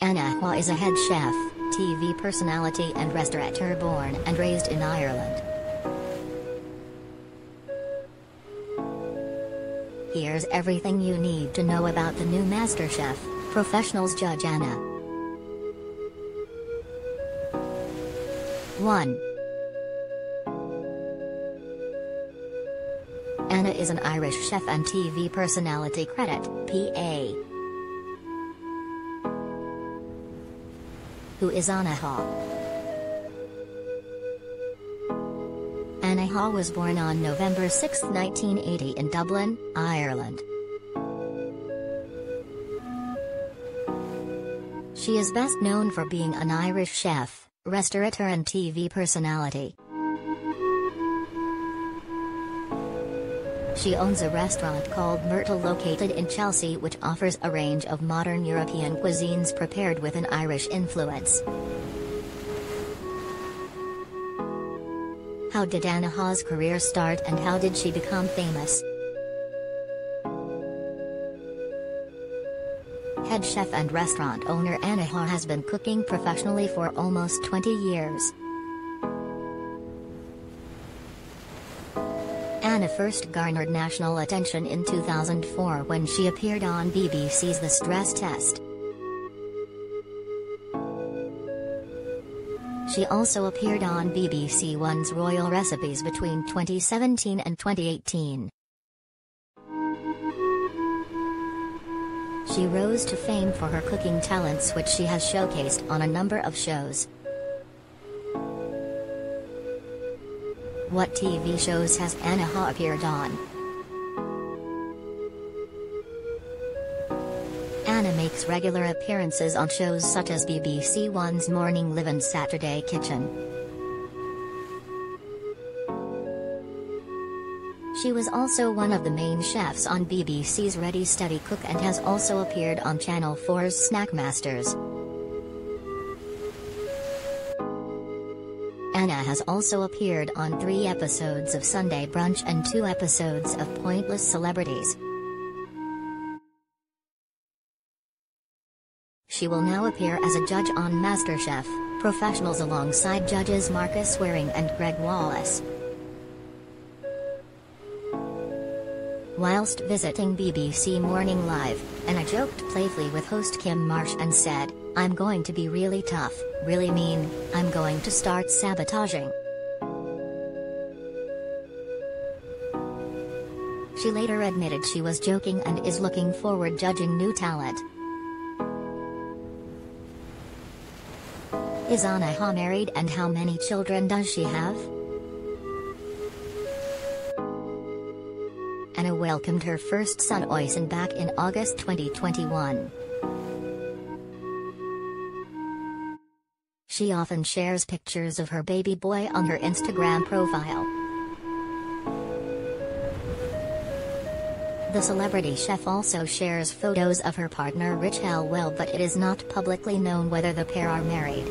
Anna Haugh is a head chef, TV personality and restaurateur born and raised in Ireland. Here's everything you need to know about the new MasterChef, Professionals Judge Anna. 1. Anna is an Irish chef and TV personality credit, PA. Who is? Anna Haugh was born on November 6, 1980 in Dublin, Ireland. She is best known for being an Irish chef, restaurateur and TV personality. She owns a restaurant called Myrtle located in Chelsea which offers a range of modern European cuisines prepared with an Irish influence. How did Anna Haugh's career start and how did she become famous? Head chef and restaurant owner Anna Haugh has been cooking professionally for almost 20 years. Anna first garnered national attention in 2004 when she appeared on BBC's The Stress Test. She also appeared on BBC One's Royal Recipes between 2017 and 2018. She rose to fame for her cooking talents which she has showcased on a number of shows. What TV shows has Anna Haugh appeared on? Anna makes regular appearances on shows such as BBC One's Morning Live and Saturday Kitchen. She was also one of the main chefs on BBC's Ready Steady Cook and has also appeared on Channel 4's Snackmasters. Anna has also appeared on three episodes of Sunday Brunch and two episodes of Pointless Celebrities. She will now appear as a judge on MasterChef, Professionals alongside judges Marcus Wareing and Gregg Wallace. Whilst visiting BBC Morning Live, Anna joked playfully with host Kym Marsh and said, I'm going to be really tough, really mean, I'm going to start sabotaging. She later admitted she was joking and is looking forward judging new talent. Is Anna Haugh married and how many children does she have? Anna welcomed her first son Oisin back in August 2021. She often shares pictures of her baby boy on her Instagram profile. The celebrity chef also shares photos of her partner Rich Hell well but it is not publicly known whether the pair are married.